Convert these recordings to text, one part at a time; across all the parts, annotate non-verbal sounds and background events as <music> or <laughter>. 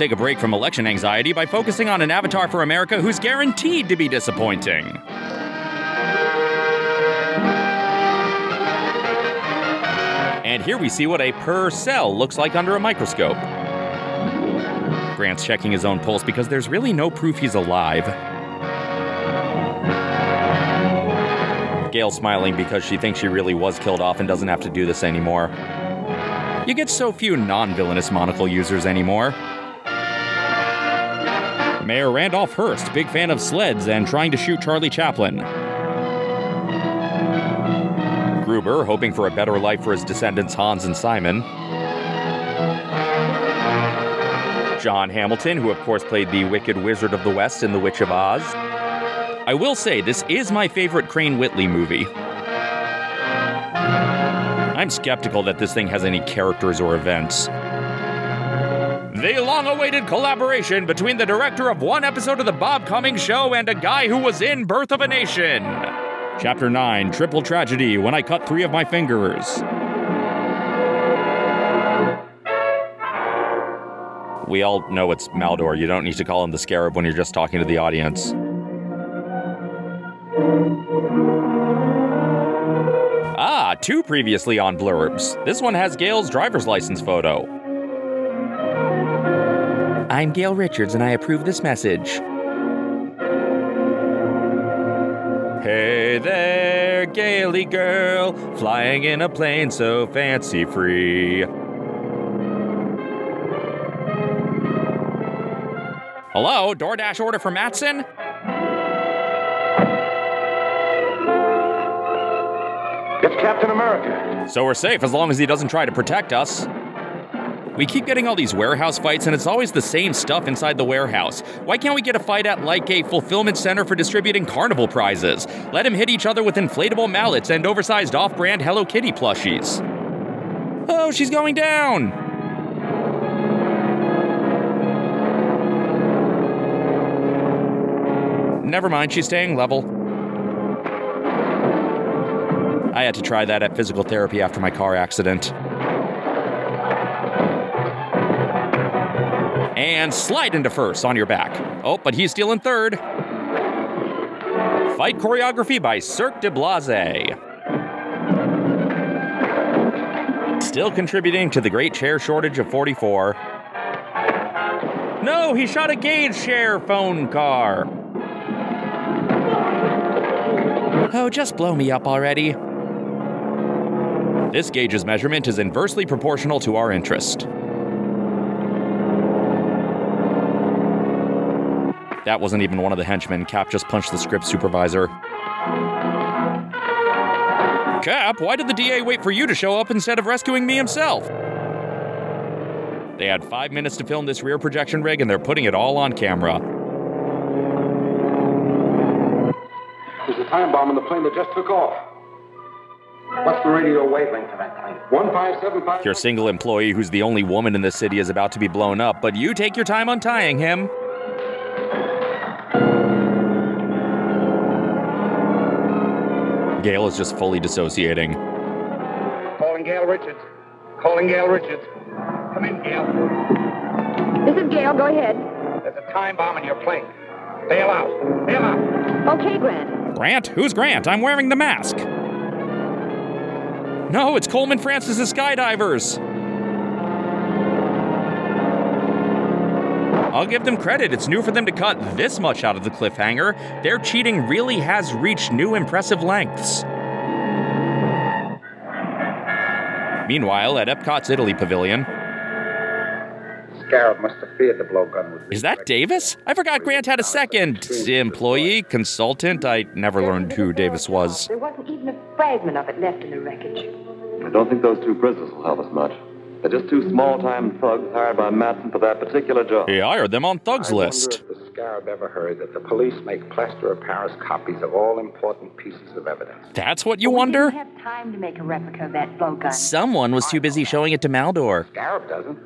take a break from election anxiety by focusing on an avatar for America who's guaranteed to be disappointing. And here we see what a per cell looks like under a microscope. Grant's checking his own pulse because there's really no proof he's alive. Gail smiling because she thinks she really was killed off and doesn't have to do this anymore. You get so few non villainous monocle users anymore. Mayor Randolph Hearst, big fan of sleds and trying to shoot Charlie Chaplin. Gruber, hoping for a better life for his descendants Hans and Simon. John Hamilton, who of course played the Wicked Wizard of the West in The Witch of Oz. I will say, this is my favorite Crane Whitley movie. I'm skeptical that this thing has any characters or events. The long awaited collaboration between the director of one episode of The Bob Cummings Show and a guy who was in Birth of a Nation. Chapter 9 Triple Tragedy When I Cut Three of My Fingers. We all know it's Maldor. You don't need to call him the Scarab when you're just talking to the audience. Ah, two previously on blurbs. This one has Gail's driver's license photo. I'm Gail Richards and I approve this message. Hey there, Gaily girl, flying in a plane so fancy free. Hello, DoorDash order for Matson? It's Captain America. So we're safe as long as he doesn't try to protect us. We keep getting all these warehouse fights, and it's always the same stuff inside the warehouse. Why can't we get a fight at, like, a fulfillment center for distributing carnival prizes? Let them hit each other with inflatable mallets and oversized off brand Hello Kitty plushies. Oh, she's going down! Never mind, she's staying level. I had to try that at physical therapy after my car accident. And slide into first on your back. Oh, but he's still in third. Fight choreography by Cirque de Blase. Still contributing to the great chair shortage of 44. No, he shot a gauge share phone car. Oh, just blow me up already. This gauge's measurement is inversely proportional to our interest. That wasn't even one of the henchmen. Cap just punched the script supervisor. Cap, why did the DA wait for you to show up instead of rescuing me himself? They had five minutes to film this rear projection rig, and they're putting it all on camera. There's a time bomb on the plane that just took off. What's the radio wavelength of that plane? 1575. Your single employee, who's the only woman in the city, is about to be blown up, but you take your time untying him. Gail is just fully dissociating. Calling Gail Richards. Calling Gail Richards. Come in, Gail. This is Gail. Go ahead. There's a time bomb in your plane. Bail out. Bail out. Okay, Grant. Grant? Who's Grant? I'm wearing the mask. No, it's Coleman Francis's skydivers. I'll give them credit. It's new for them to cut this much out of the cliffhanger. Their cheating really has reached new impressive lengths. Meanwhile, at Epcot's Italy Pavilion, Scarab must have feared the blowgun would is that Davis? I forgot Grant had a second employee, consultant. I never learned who Davis was. There wasn't even a fragment of it left in the wreckage. I don't think those two prisoners will help us much. They're just two small-time thugs hired by Matson for that particular job. He hired them on Thugs I List. wonder if the Scarab ever heard that the police make plaster of Paris copies of all important pieces of evidence. That's what you We wonder? didn't have time to make a replica of that blowgun. Someone was too busy showing it to Maldor. Scarab doesn't.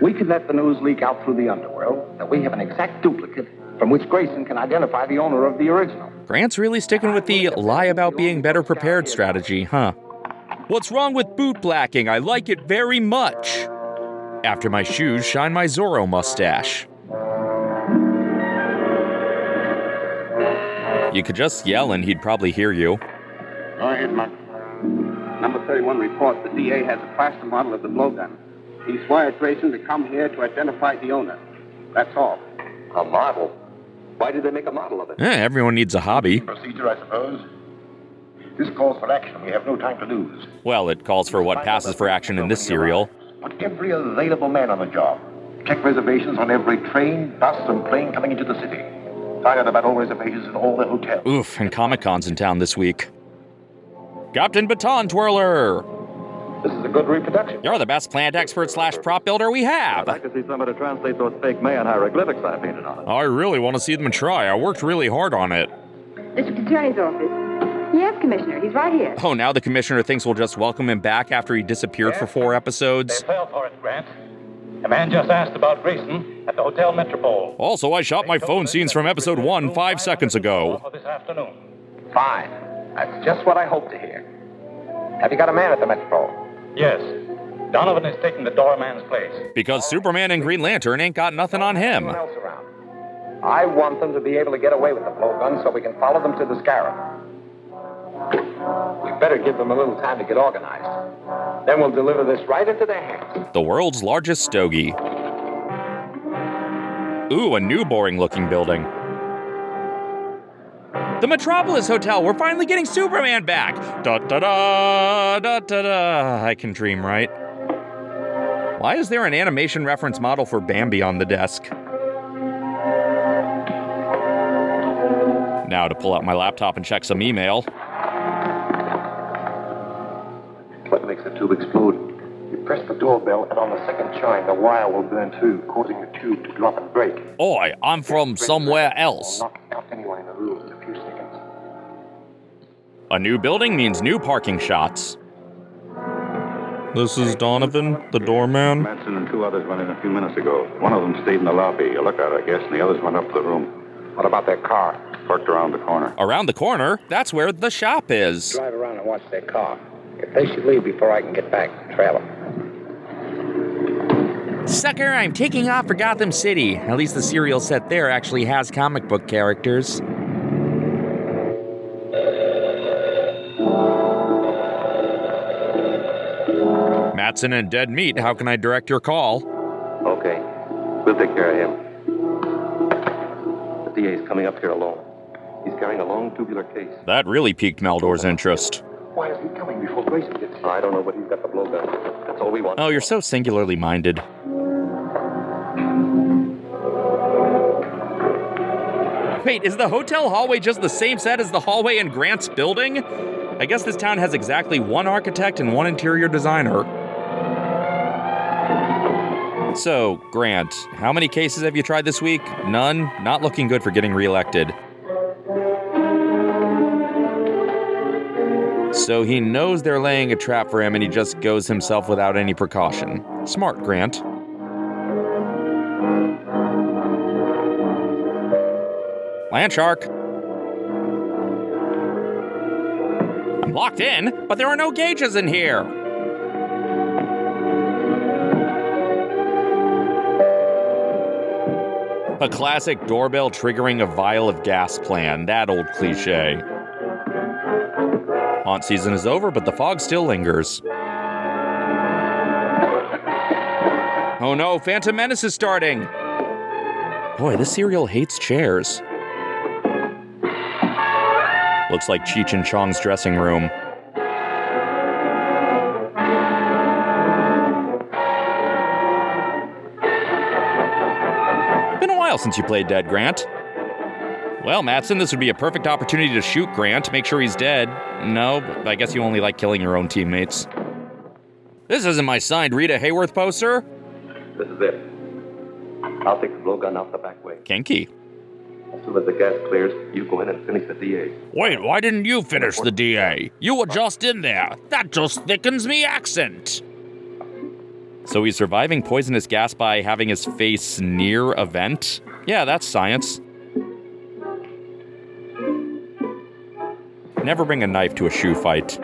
We can let the news leak out through the underworld that we have an exact duplicate from which Grayson can identify the owner of the original. Grant's really sticking with the lie about being better prepared strategy, huh? What's wrong with boot blacking? I like it very much. After my shoes shine my Zorro mustache. You could just yell and he'd probably hear you. Go ahead, Mark. Number 31 reports the DA has a plaster model of the blowgun. He's wired Grayson to come here to identify the owner. That's all. A model? Why did they make a model of it? Eh, everyone needs a hobby. Procedure, I suppose. This calls for action. We have no time to lose. Well, it calls for what passes for action in this serial. Put every available man on the job. Check reservations on every train, bus, and plane coming into the city. Find out about all reservations in all the hotels. Oof, and Comic Con's in town this week. Captain Baton Twirler! This is a good reproduction. You're the best plant expert slash prop builder we have. I'd like to see somebody translate those fake Mayan hieroglyphics I painted on it. I really want to see them try. I worked really hard on it. District Attorney's office. Yes, Commissioner. He's right here. Oh, now the commissioner thinks we'll just welcome him back after he disappeared for four episodes. They fell for it, Grant. A man just asked about Grayson at the Hotel Metropole. Also, I shot my phone scenes from episode one five seconds ago. This afternoon. Fine. That's just what I hope to hear. Have you got a man at the Metropole? Yes. Donovan is taking the doorman's place. Because Superman and Green Lantern ain't got nothing on him. Anyone else around? I want them to be able to get away with the blowgun so we can follow them to the scarab. We better give them a little time to get organized. Then we'll deliver this right into their hands. The world's largest stogie. Ooh, a new boring looking building. The Metropolis Hotel. We're finally getting Superman back. Da da da da da da. I can dream, right? Why is there an animation reference model for Bambi on the desk? Now to pull out my laptop and check some email. The tube explode? You press the doorbell, and on the second chime, the wire will burn too, causing the tube to drop and break. Oi, I'm from somewhere else. Knock out anyone in the room in a few seconds. A new building means new parking shots. This is Donovan, the doorman. Matson and two others went in a few minutes ago. One of them stayed in the lobby, a lookout, I guess, and the others went up to the room. What about their car? Parked around the corner. Around the corner, that's where the shop is. Drive around and watch their car. If they should leave before I can get back, trail them. Sucker, I'm taking off for Gotham City. At least the serial set there actually has comic book characters. Matson and Dead Meat, how can I direct your call? Okay. We'll take care of him. The DA's coming up here alone. He's carrying a long tubular case. That really piqued Maldor's interest. Why is he coming before Grayson gets here? I don't know, but he's got the blowgun. That's all we want. Oh, you're so singularly minded. Wait, is the hotel hallway just the same set as the hallway in Grant's building? I guess this town has exactly one architect and one interior designer. So, Grant, how many cases have you tried this week? None? Not looking good for getting reelected. So he knows they're laying a trap for him and he just goes himself without any precaution. Smart, Grant. Land shark. I'm locked in, but there are no gauges in here. A classic doorbell triggering a vial of gas plan, that old cliche. Haunt season is over, but the fog still lingers. Oh no, Phantom Menace is starting! Boy, this serial hates chairs. Looks like Cheech and Chong's dressing room. Been a while since you played Dead, Grant. Well, Matson, this would be a perfect opportunity to shoot Grant, make sure he's dead. No, but I guess you only like killing your own teammates. This isn't my signed Rita Hayworth poster. This is it. I'll take the blowgun out the back way. Kinky. As soon as the gas clears, you go in and finish the DA. Wait, why didn't you finish the DA? You were just in there. That just thickens me accent. So he's surviving poisonous gas by having his face near a vent? Yeah, that's science. Never bring a knife to a shoe fight.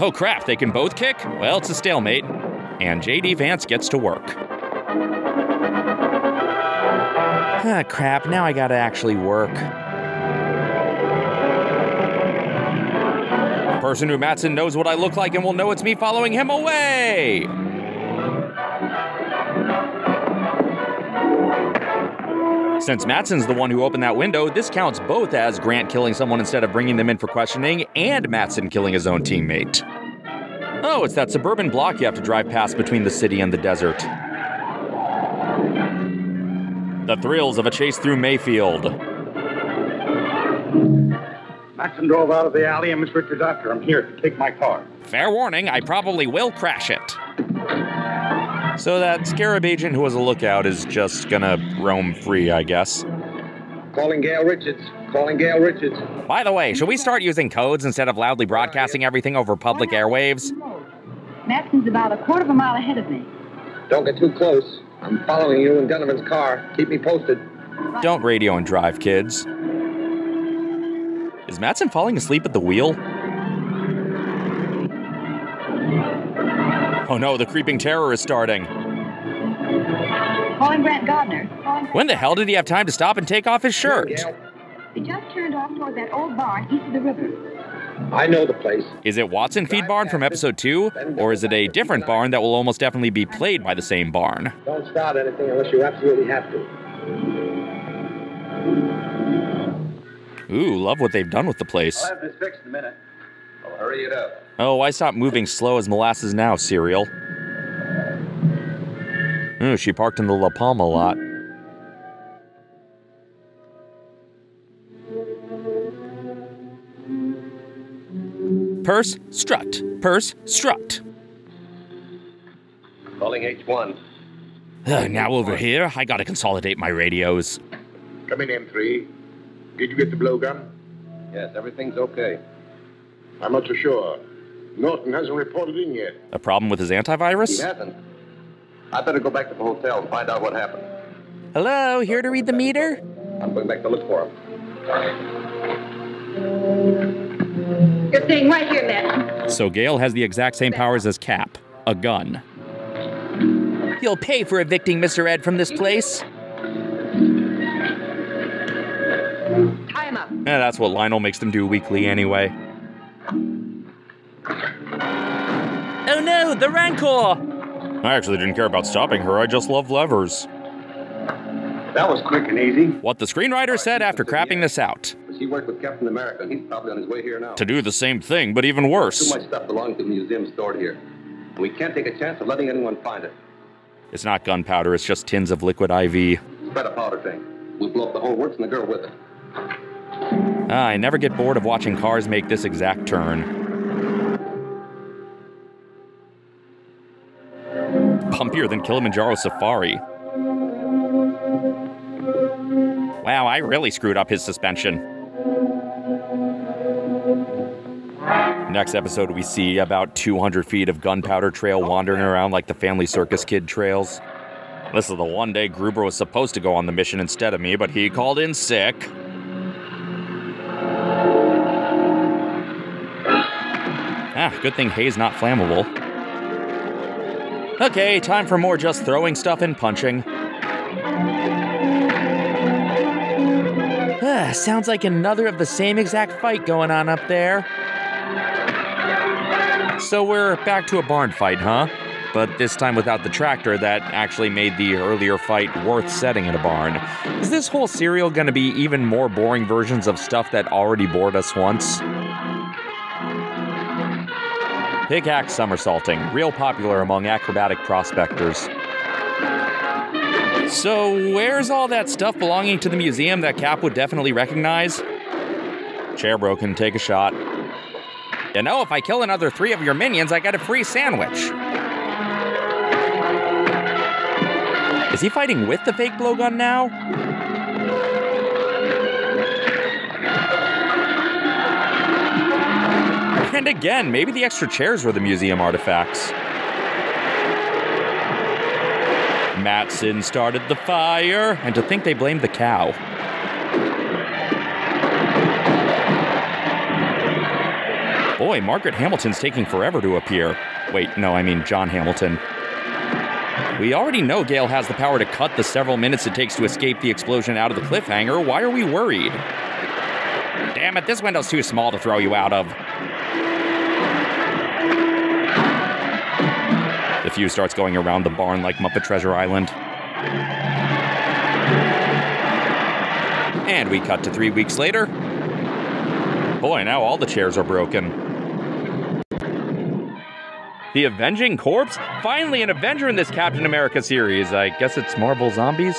Oh crap, they can both kick? Well, it's a stalemate. And JD Vance gets to work. Ah, crap, now I gotta actually work. Person who Matson knows what I look like and will know it's me following him away! Since Matson's the one who opened that window, this counts both as Grant killing someone instead of bringing them in for questioning and Matson killing his own teammate. Oh, it's that suburban block you have to drive past between the city and the desert. The thrills of a chase through Mayfield. Matson drove out of the alley, and Miss Richards after him. Here, to take my car. Fair warning, I probably will crash it. So that scarab agent who was a lookout is just gonna roam free, I guess. Calling Gail Richards. Calling Gail Richards. By the way, should we start using codes instead of loudly broadcasting everything over public airwaves? Matson's about a quarter of a mile ahead of me. Don't get too close. I'm following you in Donovan's car. Keep me posted. Don't radio and drive, kids. Is Matson falling asleep at the wheel? Oh no, the creeping terror is starting. Calling Grant Gardner. Calling. When the hell did he have time to stop and take off his shirt? Gail, He just turned off toward that old barn east of the river. I know the place. Is it Watson Feed Barn from episode 2? Or is it a different barn that will almost definitely be played by the same barn? Don't start anything unless you absolutely have to. Ooh, love what they've done with the place. I'll have this fixed in a minute. I'll hurry it up. Oh, why stop moving slow as molasses now, serial? Ooh, she parked in the La Palma lot. Purse, strut. Purse, strut. Calling H1. Ugh, now over here, I gotta consolidate my radios. Come in, M3. Did you get the blowgun? Yes, everything's okay. I'm not so sure. Norton hasn't reported in yet. A problem with his antivirus? He antivirus? hasn't. I better go back to the hotel and find out what happened. Hello, here to read the meter? I'm going back to look for him. You're staying right here, Matson. So Gail has the exact same powers as Cap a gun. You'll pay for evicting Mr. Ed from this place. Tie him up. Eh, that's what Lionel makes them do weekly anyway. Oh no, the Rancor! I actually didn't care about stopping her, I just love levers. That was quick and easy. What the screenwriter said after crapping this out. He worked with Captain America, he's probably on his way here now. To do the same thing, but even worse. Too much stuff belonging to the museum stored here. We can't take a chance of letting anyone find it. It's not gunpowder, it's just tins of liquid IV. Spread a powder tank. We'll blow up the whole works and the girl with it. Ah, I never get bored of watching cars make this exact turn. Pumpier than Kilimanjaro Safari. Wow, I really screwed up his suspension. Next episode, we see about 200 feet of gunpowder trail wandering around like the Family Circus Kid trails. This is the one day Gruber was supposed to go on the mission instead of me, but he called in sick. Good thing hay's not flammable. Okay, time for more just throwing stuff and punching. Ah, <sighs> sounds like another of the same exact fight going on up there. So we're back to a barn fight, huh? But this time without the tractor that actually made the earlier fight worth setting in a barn. Is this whole serial gonna be even more boring versions of stuff that already bored us once? Pickaxe somersaulting, real popular among acrobatic prospectors. So, where's all that stuff belonging to the museum that Cap would definitely recognize? Chair broken, take a shot. You know, if I kill another three of your minions, I get a free sandwich. Is he fighting with the fake blowgun now? And again, maybe the extra chairs were the museum artifacts. Matson started the fire, and to think they blamed the cow. Boy, Margaret Hamilton's taking forever to appear. Wait, no, I mean John Hamilton. We already know Gail has the power to cut the several minutes it takes to escape the explosion out of the cliffhanger. Why are we worried? Damn it, this window's too small to throw you out of. Fuse starts going around the barn like Muppet Treasure Island. And we cut to three weeks later. Boy, now all the chairs are broken. The Avenging Corpse? Finally, an Avenger in this Captain America series. I guess it's Marvel Zombies?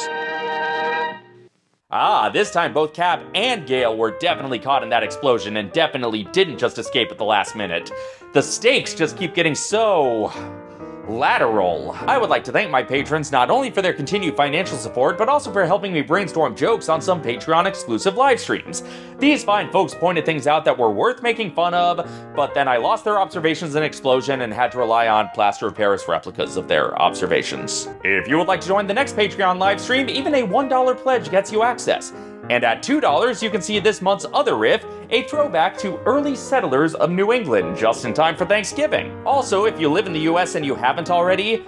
Ah, this time both Cap and Gail were definitely caught in that explosion and definitely didn't just escape at the last minute. The stakes just keep getting so lateral. I would like to thank my patrons not only for their continued financial support, but also for helping me brainstorm jokes on some Patreon exclusive live streams. These fine folks pointed things out that were worth making fun of, but then I lost their observations in explosion and had to rely on plaster of Paris replicas of their observations. If you would like to join the next Patreon live stream, even a $1 pledge gets you access. And at $2, you can see this month's other riff, a throwback to early settlers of New England, just in time for Thanksgiving. Also, if you live in the US and you haven't already,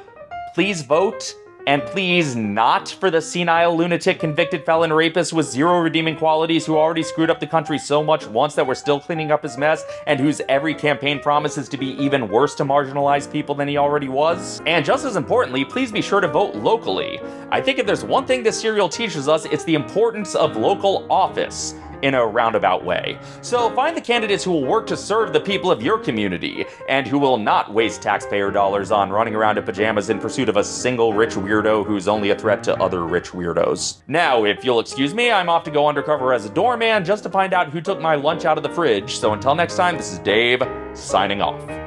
please vote. And please not for the senile lunatic convicted felon rapist with zero redeeming qualities who already screwed up the country so much once that we're still cleaning up his mess and whose every campaign promises to be even worse to marginalized people than he already was. And just as importantly, please be sure to vote locally. I think if there's one thing this serial teaches us, it's the importance of local office in a roundabout way. So find the candidates who will work to serve the people of your community and who will not waste taxpayer dollars on running around in pajamas in pursuit of a single rich weirdo who's only a threat to other rich weirdos. Now, if you'll excuse me, I'm off to go undercover as a doorman just to find out who took my lunch out of the fridge. So until next time, this is Dave, signing off.